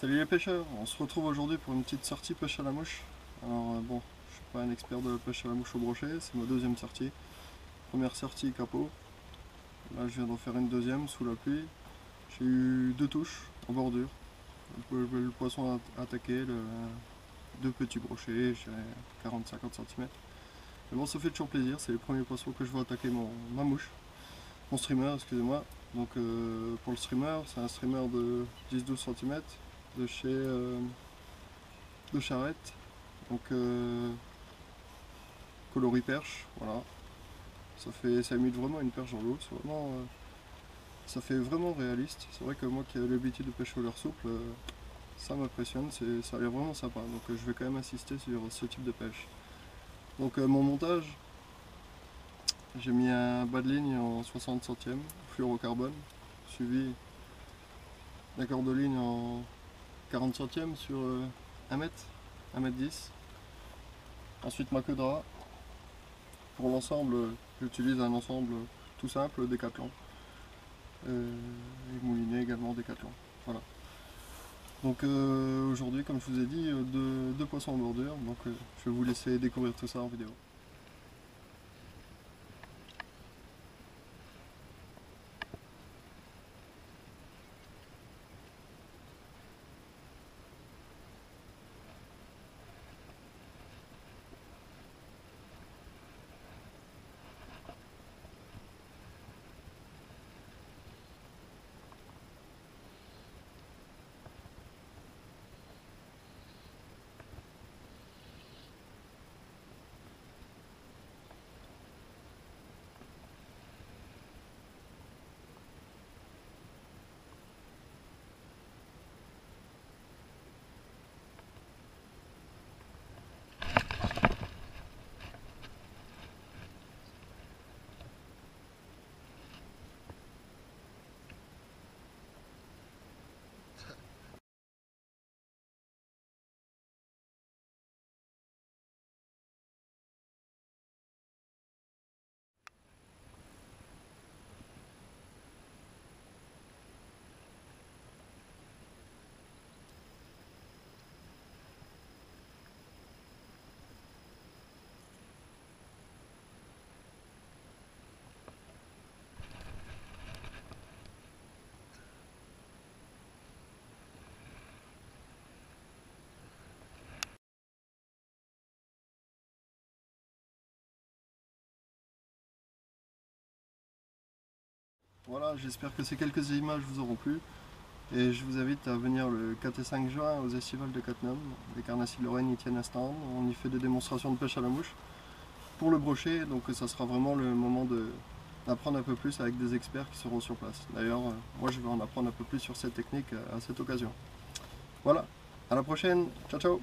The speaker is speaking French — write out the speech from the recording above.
Salut les pêcheurs, on se retrouve aujourd'hui pour une petite sortie pêche à la mouche. Alors euh, bon, je suis pas un expert de pêche à la mouche au brochet, c'est ma deuxième sortie. Première sortie capot. Là je viens d'en faire une deuxième sous la pluie. J'ai eu deux touches en bordure. Le, poisson a attaqué, deux petits brochets, dirais 40-50 cm. Mais bon ça fait toujours plaisir, c'est les premiers poissons que je vois attaquer mon, ma mouche. Mon streamer, excusez-moi. Donc euh, pour le streamer, c'est un streamer de 10-12 cm de chez euh, de Charrette. Donc euh, coloris perche, voilà. Ça fait ça imite vraiment une perche dans l'eau, c'est vraiment euh, ça fait vraiment réaliste. C'est vrai que moi qui ai l'habitude de pêcher au leurre souple, ça m'impressionne, c'est- ça a l'air vraiment sympa. Donc je vais quand même insister sur ce type de pêche. Donc mon montage, j'ai mis un bas de ligne en 60 centièmes, fluorocarbone, suivi d'un de ligne en 40 centièmes sur 1 mètre, 1 mètre 10. Ensuite ma queue de rat. Pour l'ensemble, j'utilise un ensemble tout simple, Décathlon. Euh, et mouliné également Décathlon. Voilà. Donc euh, aujourd'hui, comme je vous ai dit, euh, deux, poissons en bordure. Donc euh, je vais vous laisser découvrir tout ça en vidéo. Voilà, j'espère que ces quelques images vous auront plu. Et je vous invite à venir le 4 et 5 juin aux estivales de Cattenom. Les carnassiers de Lorraine y tiennent un stand. On y fait des démonstrations de pêche à la mouche pour le brochet. Donc ça sera vraiment le moment d'apprendre un peu plus avec des experts qui seront sur place. D'ailleurs, euh, moi je vais en apprendre un peu plus sur cette technique euh, à cette occasion. Voilà, à la prochaine. Ciao ciao